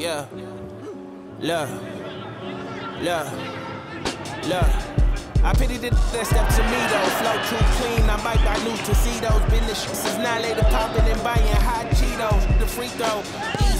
Yeah. Look. Look. Look. I pity the that step to me though. Flow too clean, I might buy new tuxedos. Been the shit since now later popping and buying hot Cheetos. The free throw, easy.